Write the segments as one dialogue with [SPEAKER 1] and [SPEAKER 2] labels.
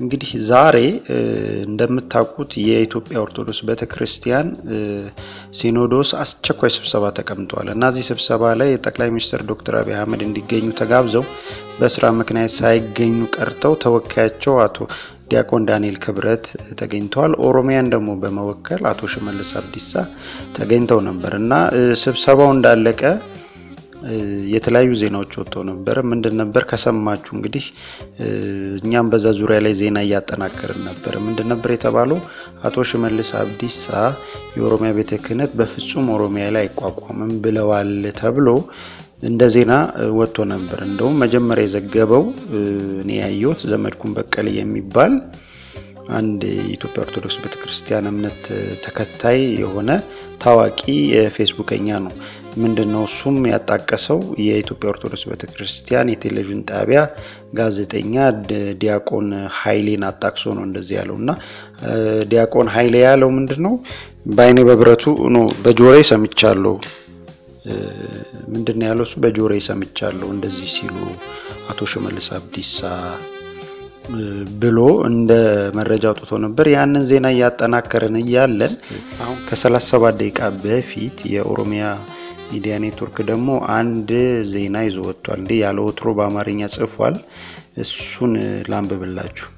[SPEAKER 1] እንግዲህ ዛሬ እንደምታውቁት የኢትዮጵያ ኦርቶዶክስ ቤተክርስቲያን ሲኖዶስ አስቸኳይ ስብሰባ ተቀምጠዋል እና እዚህ ስብሰባ ላይ ጠቅላይ ሚኒስትር ዶክተር አብይ አህመድ እንዲገኙ ተጋብዘው በስራ ምክንያት ሳይገኙ ቀርተው ተወካያቸው አቶ ዲያቆን ዳንኤል ክብረት ተገኝተዋል። ኦሮሚያን ደግሞ በመወከል አቶ ሽመልስ አብዲሳ ተገኝተው ነበር እና ስብሰባው እንዳለቀ የተለያዩ ዜናዎች ወጥተው ነበር። ምንድን ነበር ከሰማችሁ እንግዲህ እኛም በዛ ዙሪያ ላይ ዜና እያጠናከርን ነበር። ምንድን ነበር የተባለው? አቶ ሽመልስ አብዲሳ የኦሮሚያ ቤተ ክህነት በፍጹም ኦሮሚያ ላይ አይቋቋምም ብለዋል ተብሎ እንደ ዜና ወጥቶ ነበር። እንደውም መጀመሪያ የዘገበው እኔ ያየሁት ዘመድኩን በቀለ የሚባል አንድ የኢትዮጵያ ኦርቶዶክስ ቤተክርስቲያን እምነት ተከታይ የሆነ ታዋቂ ፌስቡከኛ ነው። ምንድን ነው እሱም ያጣቀሰው? የኢትዮጵያ ኦርቶዶክስ ቤተክርስቲያን የቴሌቪዥን ጣቢያ ጋዜጠኛ ዲያቆን ኃይሌን አጣቅሶ ነው እንደዚህ ያለው። እና ዲያቆን ኃይሌ ያለው ምንድን ነው በአይኔ በብረቱ ነው በጆሬ ሰምቻለሁ። ምንድን ያለው እሱ? በጆሮዬ ሰምቻለሁ እንደዚህ ሲሉ አቶ ሽመልስ አብዲሳ ብሎ እንደ መረጃ አውጥቶ ነበር። ያንን ዜና እያጠናከርን እያለን አሁን ከ37 ደቂቃ በፊት የኦሮሚያ ሚዲያ ኔትወርክ ደግሞ አንድ ዜና ይዞ ወጥቷል። እንዲህ ያለ ወትሮ በአማርኛ ጽፏል። እሱን ላንብብላችሁ።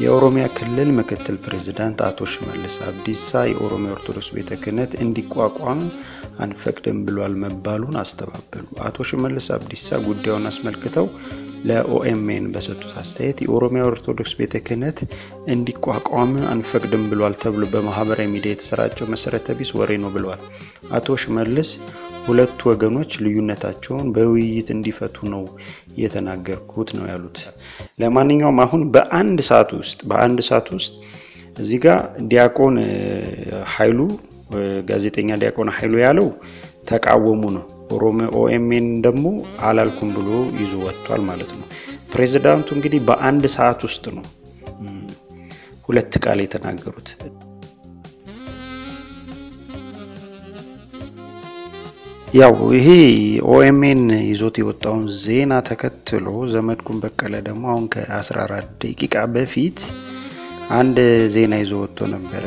[SPEAKER 1] የኦሮሚያ ክልል ምክትል ፕሬዚዳንት አቶ ሽመልስ አብዲሳ የኦሮሚያ ኦርቶዶክስ ቤተ ክህነት እንዲቋቋም አንፈቅድም ብሏል መባሉን አስተባበሉ። አቶ ሽመልስ አብዲሳ ጉዳዩን አስመልክተው ለ OMN በሰጡት አስተያየት የኦሮሚያ ኦርቶዶክስ ቤተ ክህነት እንዲቋቋም አንፈቅድም ብሏል ተብሎ በማህበራዊ ሚዲያ የተሰራጨው መሰረተ ቢስ ወሬ ነው ብለዋል። አቶ ሽመልስ ሁለቱ ወገኖች ልዩነታቸውን በውይይት እንዲፈቱ ነው የተናገርኩት ነው ያሉት። ለማንኛውም አሁን በአንድ ሰዓት ውስጥ በአንድ ሰዓት ውስጥ እዚህ ጋር ዲያቆን ኃይሉ ጋዜጠኛ ዲያቆን ኃይሉ ያለው ተቃወሙ ነው። ኦኤምኤን ደግሞ አላልኩም ብሎ ይዞ ወጥቷል ማለት ነው። ፕሬዚዳንቱ እንግዲህ በአንድ ሰዓት ውስጥ ነው ሁለት ቃል የተናገሩት። ያው ይሄ ኦኤምኤን ይዞት የወጣውን ዜና ተከትሎ ዘመድኩን በቀለ ደግሞ አሁን ከ14 ደቂቃ በፊት አንድ ዜና ይዞ ወጥቶ ነበረ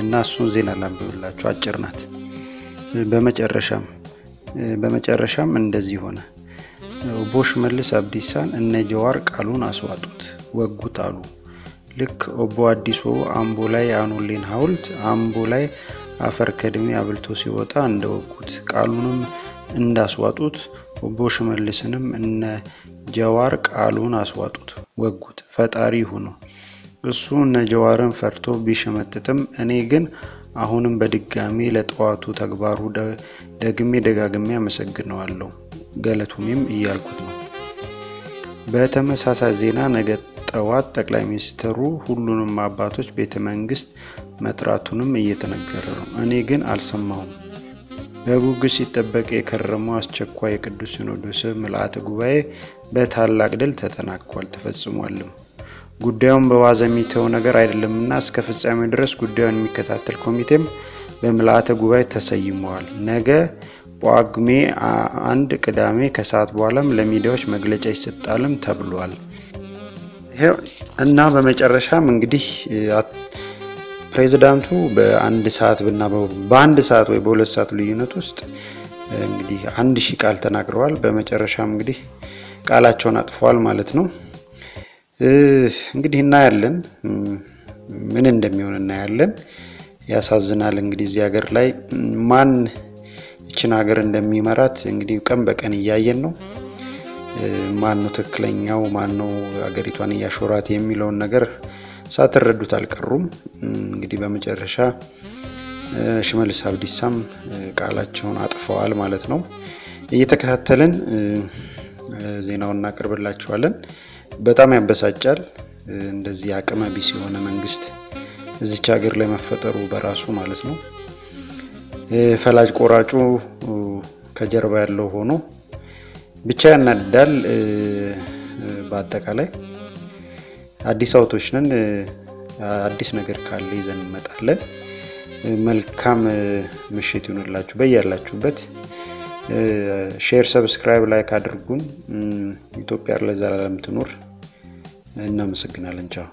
[SPEAKER 1] እና እሱን ዜና ላንብብላችሁ። አጭር ናት። በመጨረሻም በመጨረሻም እንደዚህ ሆነ። ሽመልስ አብዲሳን እነ ጀዋር ቃሉን አስዋጡት፣ ወጉት አሉ። ልክ ኦቦ አዲሶ አምቦ ላይ አኖሌን ሐውልት አምቦ ላይ አፈር ከድሜ አብልቶ ሲወጣ እንደወጉት ቃሉንም እንዳስዋጡት ኦቦ ሽመልስንም እነ ጀዋር ቃሉን አስዋጡት፣ ወጉት። ፈጣሪ ሁኑ። እሱ እነ ጀዋርን ፈርቶ ቢሸመጥጥም እኔ ግን አሁንም በድጋሚ ለጠዋቱ ተግባሩ ደግሜ ደጋግሜ አመሰግነዋለሁ ገለቱሜም እያልኩት ነው። በተመሳሳይ ዜና ነገ ጠዋት ጠቅላይ ሚኒስትሩ ሁሉንም አባቶች ቤተ መንግስት መጥራቱንም እየተነገረ ነው። እኔ ግን አልሰማሁም። በጉጉት ሲጠበቅ የከረመው አስቸኳይ የቅዱስ ሲኖዶስ ምልአተ ጉባኤ በታላቅ ድል ተጠናቋል፣ ተፈጽሟልም። ጉዳዩን በዋዛ የሚተው ነገር አይደለምና እስከ ፍጻሜው ድረስ ጉዳዩን የሚከታተል ኮሚቴም በምልአተ ጉባኤ ተሰይመዋል። ነገ ጳጉሜ አንድ ቅዳሜ ከሰዓት በኋላም ለሚዲያዎች መግለጫ ይሰጣልም ተብሏል። እና በመጨረሻም እንግዲህ ፕሬዚዳንቱ በአንድ ሰዓት ብና በአንድ ሰዓት ወይ በሁለት ሰዓት ልዩነት ውስጥ እንግዲህ አንድ ሺህ ቃል ተናግረዋል። በመጨረሻም እንግዲህ ቃላቸውን አጥፈዋል ማለት ነው። እንግዲህ እናያለን፣ ምን እንደሚሆን እናያለን። ያሳዝናል። እንግዲህ እዚህ ሀገር ላይ ማን ይችን ሀገር እንደሚመራት እንግዲህ ቀን በቀን እያየን ነው። ማን ነው ትክክለኛው፣ ማን ነው ሀገሪቷን እያሾራት የሚለውን ነገር ሳትረዱት አልቀሩም። እንግዲህ በመጨረሻ ሽመልስ አብዲሳም ቃላቸውን አጥፈዋል ማለት ነው። እየተከታተልን ዜናውን እናቀርብላችኋለን። በጣም ያበሳጫል። እንደዚህ አቅመ ቢስ የሆነ መንግስት እዚች ሀገር ላይ መፈጠሩ በራሱ ማለት ነው። ፈላጭ ቆራጩ ከጀርባ ያለው ሆኖ ብቻ ያናድዳል። በአጠቃላይ አዲስ አውቶች ነን። አዲስ ነገር ካለ ይዘን እንመጣለን። መልካም ምሽት ይሁንላችሁ በያላችሁበት። share፣ subscribe፣ like አድርጉን። ኢትዮጵያ ለዘላለም ትኑር። እናመሰግናለን። ቻው